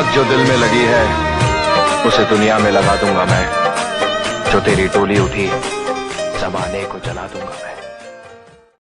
आग जो दिल में लगी है, उसे दुनिया में लगा दूँगा मैं। जो तेरी टोली उठी, जमाने को जला दूँगा मैं।